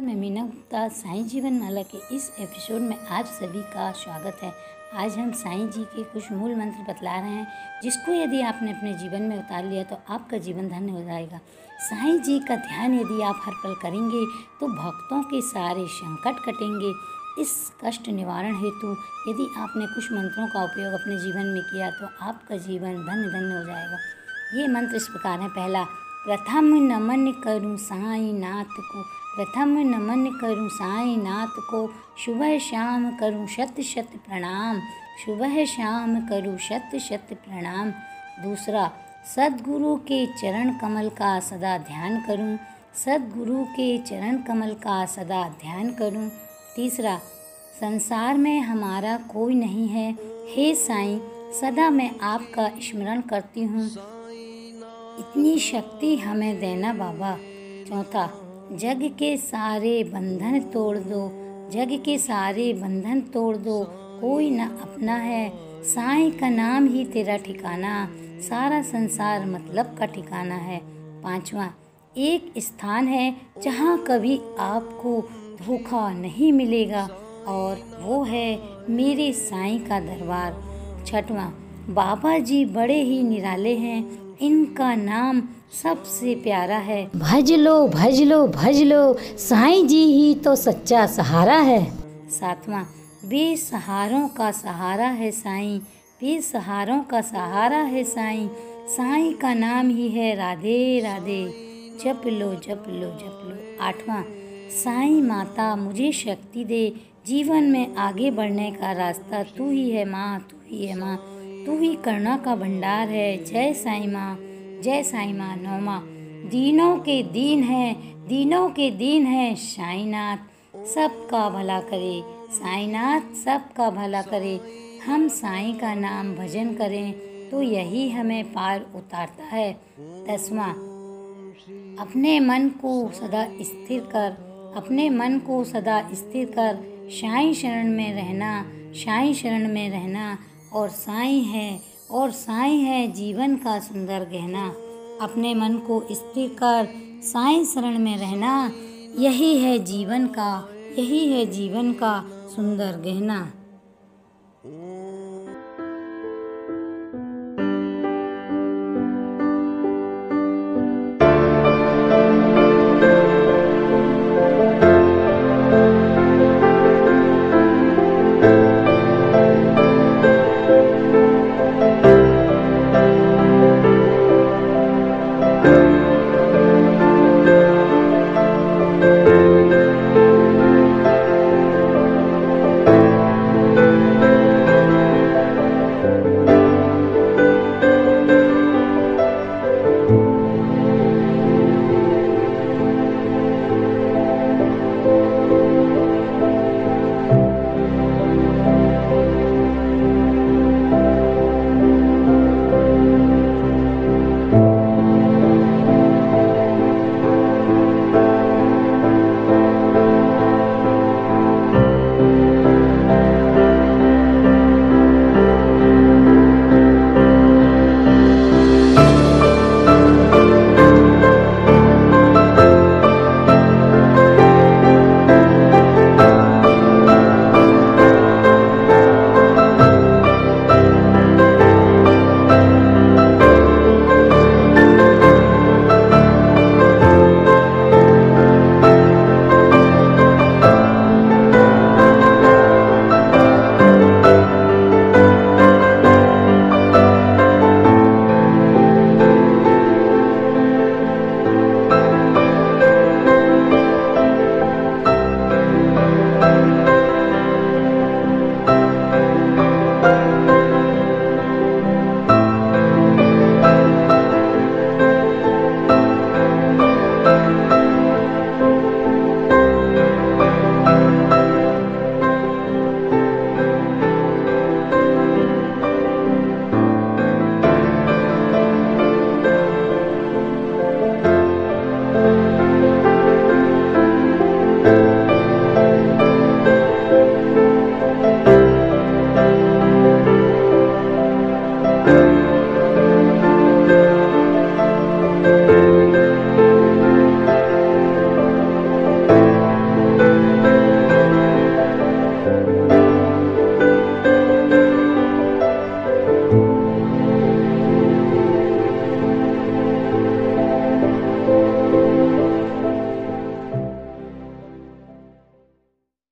मैं मीना गुप्ता, साईं जीवन माला के इस एपिसोड में आप सभी का स्वागत है। आज हम साईं जी के कुछ मूल मंत्र बतला रहे हैं, जिसको यदि आपने अपने जीवन में उतार लिया तो आपका जीवन धन्य हो जाएगा। साईं जी का ध्यान यदि आप हर पल करेंगे तो भक्तों के सारे संकट कटेंगे। इस कष्ट निवारण हेतु यदि आपने कुछ मंत्रों का उपयोग अपने जीवन में किया तो आपका जीवन धन्य धन्य हो जाएगा। ये मंत्र इस प्रकार है, पहला, प्रथम नमन करूँ साई नाथ को प्रथम नमन करूँ साईं नाथ को सुबह शाम करूँ शत शत प्रणाम सुबह शाम करूँ शत शत प्रणाम। दूसरा, सदगुरु के चरण कमल का सदा ध्यान करूँ, सदगुरु के चरण कमल का सदा ध्यान करूँ। तीसरा, संसार में हमारा कोई नहीं है। हे साईं, सदा मैं आपका स्मरण करती हूँ। इतनी शक्ति हमें देना बाबा। चौथा जग के सारे बंधन तोड़ दो, जग के सारे बंधन तोड़ दो। कोई न अपना है साईं का नाम ही तेरा ठिकाना। सारा संसार मतलब का ठिकाना है। पांचवा, एक स्थान है जहाँ कभी आपको धोखा नहीं मिलेगा, और वो है मेरे साईं का दरबार। छठवां, बाबा जी बड़े ही निराले हैं। इनका नाम सबसे प्यारा है। भज लो भज लो भज लो। साईं जी ही तो सच्चा सहारा है। सातवां बेसहारों का सहारा है साईं। बेसहारों का सहारा है साईं। साईं का नाम ही है राधे राधे। जप लो जप लो जप लो। आठवां साईं माता मुझे शक्ति दे। जीवन में आगे बढ़ने का रास्ता तू ही है माँ तू ही है माँ। तू ही करुणा का भंडार है। जय साई माँ। जय साई माँ नौमा दीनों के दीन है, दीनों के दीन है साईनाथ सबका भला करे, साईनाथ सबका भला करे। हम साईं का नाम भजन करें तो यही हमें पार उतारता है। दसवां, अपने मन को सदा स्थिर कर, अपने मन को सदा स्थिर कर साईं शरण में रहना साईं शरण में रहना, और साईं है और साई है जीवन का सुंदर गहना। अपने मन को स्थिर कर साई शरण में रहना। यही है जीवन का, यही है जीवन का सुंदर गहना।